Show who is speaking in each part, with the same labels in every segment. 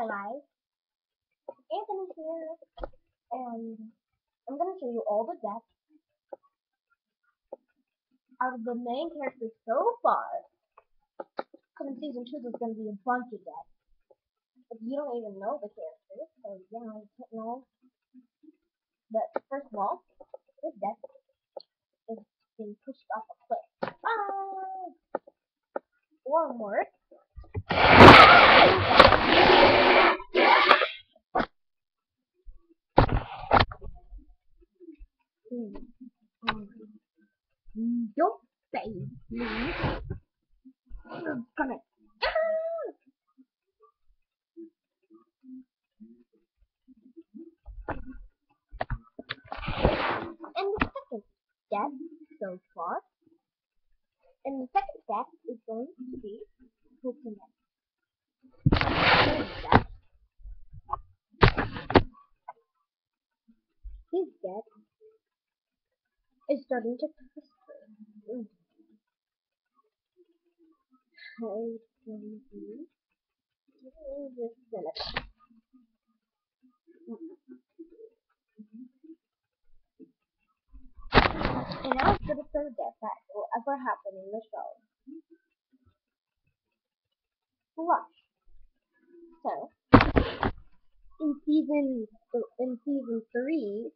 Speaker 1: Hi guys, Anthony here, and I'm gonna show you all the deaths out of the main characters so far. Because in season two there's gonna be a bunch of deaths, but you don't even know the characters, so yeah, you can't know. But first of all, this death is being pushed off a cliff. Ah! Or more. Don't save me. I'm. And the second step so far, and the second step is going to be coconut. His death is starting to prosper. How can do this finish? And it's the third death that will ever happen in the show. Watch. So, in season in season three,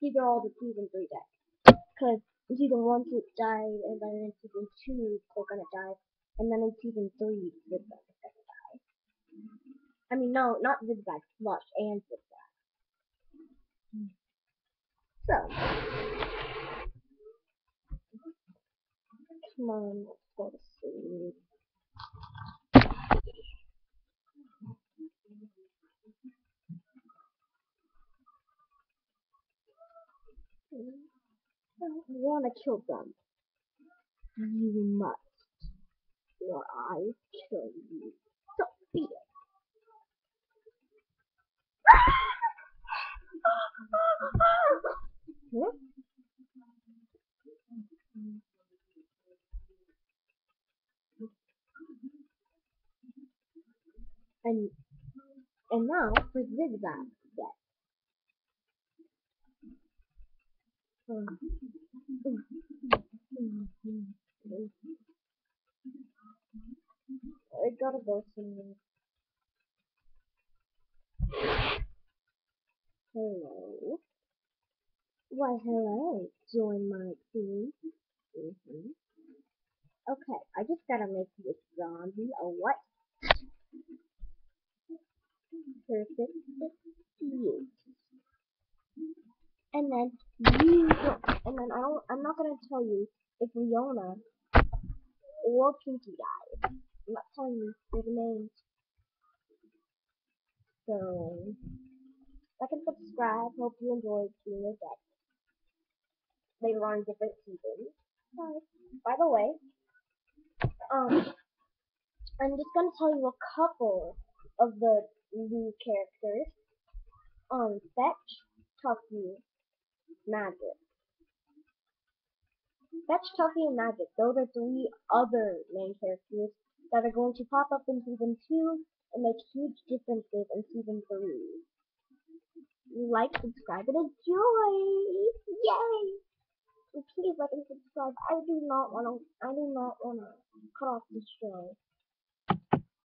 Speaker 1: these are all the season three deaths. Because in season one, Soup died, and then in season two, Coconut died, and then in season three, Zigzag is gonna die. I mean, no, not Zigzag, Slush and Zigzag. So, come on, let's go to sleep. Hmm. I want to kill them. You must, or I kill you. So be it. Huh? And and now for zigzag death. I gotta go somewhere. Hello. Why, hello. Join my team. Mm -hmm. Okay, I just gotta make this zombie a what? Perfect. You. And then you and then I don't, I'm not gonna tell you if Leona or Pinky died. I'm not telling you their names. So, like and subscribe. Hope you enjoyed seeing your deck later on in different seasons. Bye. By the way, um, I'm just gonna tell you a couple of the new characters. Um, Fetch, Tuffy, Magic. Fetch, Tuffy, and Magic. Those are three other main characters that are going to pop up in season two and make huge differences in season three. Like, subscribe, and enjoy! Yay! Please like and subscribe. I do not want to. I do not want to cut off the show.